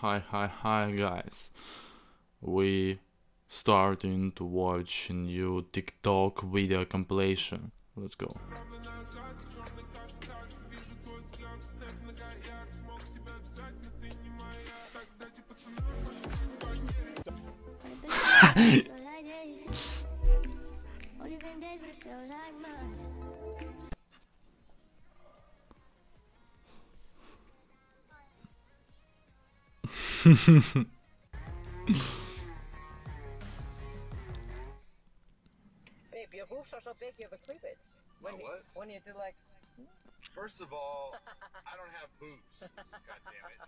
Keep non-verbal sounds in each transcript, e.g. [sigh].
Hi, hi, hi, guys. We starting to watch new TikTok video compilation. Let's go. [laughs] Babe, your boobs are so big, you have a cleavage. When you, what? When you do like, First of all, I don't have boobs. God damn it.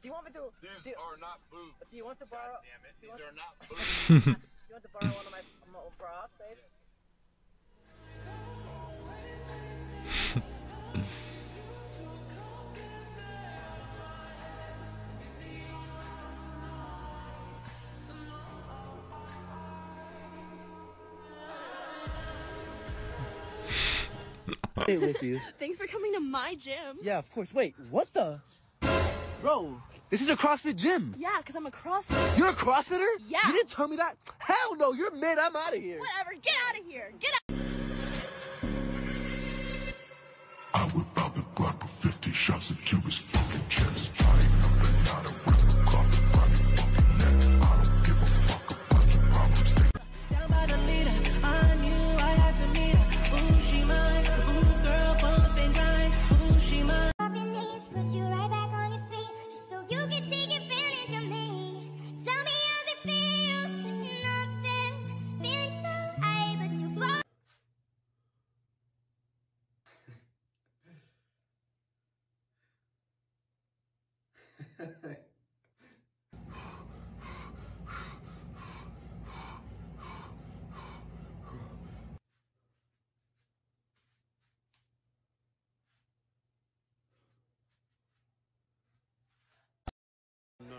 do you want me to? These do, are not boobs. do you want to borrow? God damn it. These want- are not [laughs] boobs. Do you want to borrow one of my, my bras, babe? Yes. Hey, with you. [laughs] Thanks for coming to my gym. Yeah, of course. Wait, what the? Bro, this is a CrossFit gym. Yeah, because I'm a CrossFit. You're a CrossFitter? Yeah. You didn't tell me that? Hell no, you're mid. I'm out of here. Whatever, get out of here. Get out. I whip out the Glock with 50 shots into his fucking chest.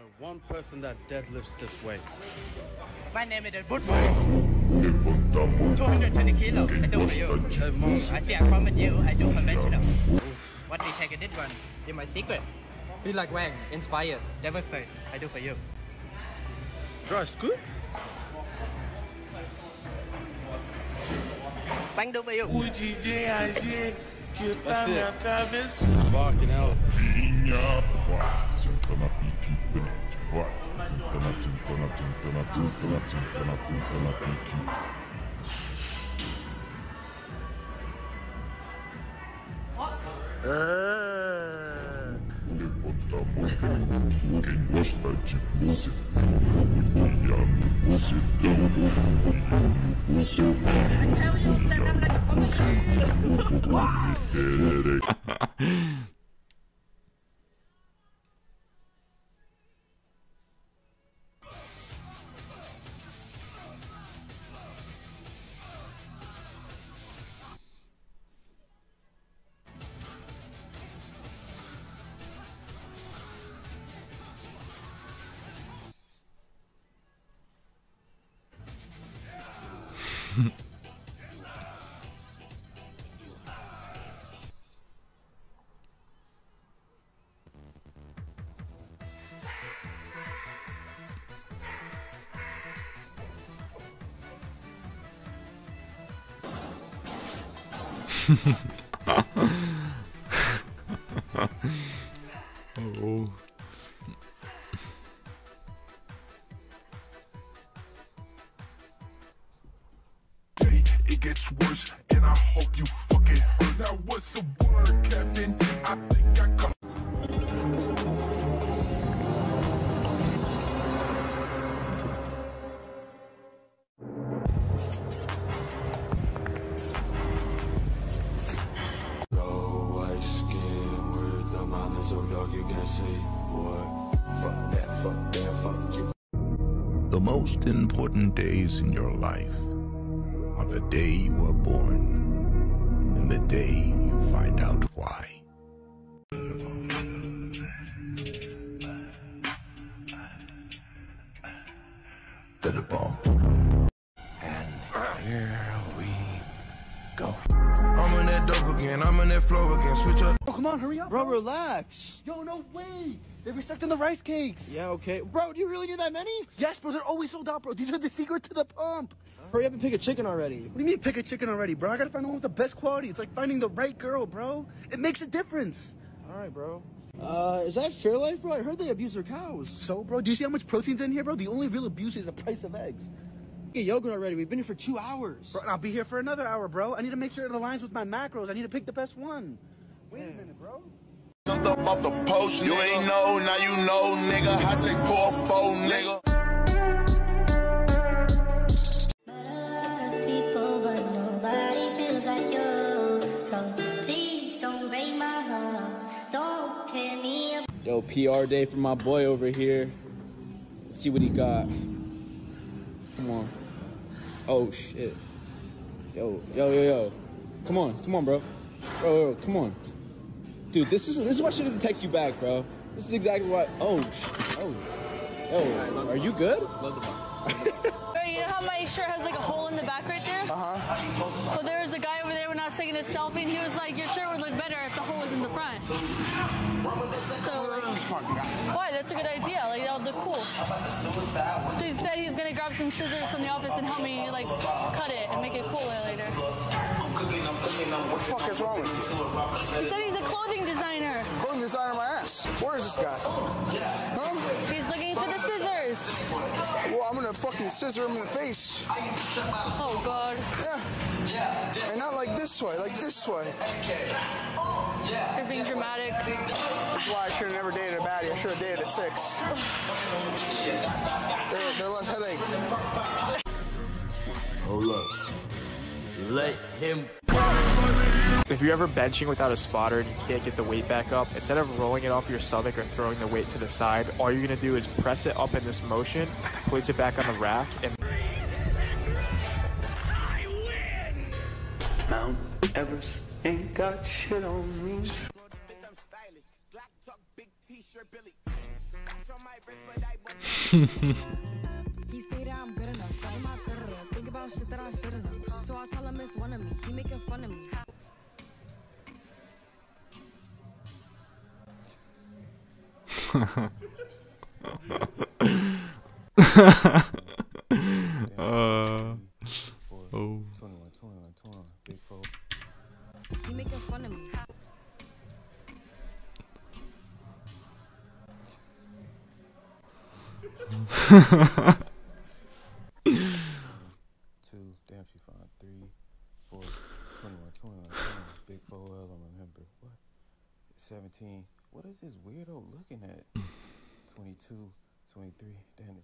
No, one person that deadlifts this way. My name is Bush. 220 kilos. I do for you. Hey, Mom. I see I promise you, I do conventional. What we take this one? Is my secret. Be like Wang, inspired, demonstrate. I do for you. Dry scoop? Bang do for you. That's it. Fucking hell. Mão, quem gosta de você. Você tão confia você フフフフ。Hope you fucking heard. Now what's the word, Captain? I think I come. Go white skin with the mountains so dark you can see what. Fuck that, fuck that, fuck you. The most important days in your life are the day you were born and the day you find out why. Then a bomb. Here we go. I'm on that dope again, I'm on that flow again, switch up. Oh, come on, hurry up, Bro, bro. relax. Yo, no way. They're restocking the rice cakes. Yeah, okay. Bro, do you really need that many? Yes, bro. They're always sold out, bro. These are the secret to the pump. Hurry up and pick a chicken already. What do you mean pick a chicken already, bro? I gotta find the one with the best quality. It's like finding the right girl, bro. It makes a difference. All right, bro. Uh, is that Fairlife, bro? I heard they abuse their cows. So, bro, do you see how much protein's in here, bro? The only real abuse is the price of eggs. Get yogurt already. We've been here for two hours. Bro, and I'll be here for another hour, bro. I need to make sure it aligns with my macros. I need to pick the best one. Wait a minute, bro. Jumped up off the post, you ain't know, now you know, nigga. I take four, four, nigga. Yo, PR day for my boy over here. Let's see what he got. Come on. Oh shit. Yo, yo, yo, yo. Come on, come on, bro. Bro, bro, come on. Dude, this is this is why she doesn't text you back, bro. This is exactly why. Oh, sh- oh, yo. Are you good? [laughs] Hey, you know how my shirt has like a hole in the back right there? Uh huh. Well, there was a guy over there when I was taking this selfie, and he was like, "Your shirt would look better if the hole was in the front." So, like, why? That's a good idea. Like, that'll look cool. So he said he's gonna grab some scissors from the office and help me like cut it and make it cooler later. What the fuck is wrong with you? He said he's a clothing designer. Clothing designer my ass. Where is this guy? Huh? He's looking for the scissors. Well, I'm gonna fucking scissor him in the face. Oh God. Yeah. Yeah. And not like this way, like this way. You're being dramatic. That's why I should have never dated a baddie. I should have dated a six. They're, they're less headache. Hold up. Let him If you're ever benching without a spotter and you can't get the weight back up, instead of rolling it off your stomach or throwing the weight to the side, all you're gonna do is press it up in this motion, place it back on the rack, and Mount Everest ain't got shit on me. [laughs] He say that I'm good enough. Got him out da-da-da. Think about shit that I should've. So I tell him it's one of me. He making fun of me. uh, [laughs] Two, damn, she fine. Three, four, 21, 21, 21. Big 4L, I remember. What? 17. What is this weirdo looking at? 22, 23. Damn, it?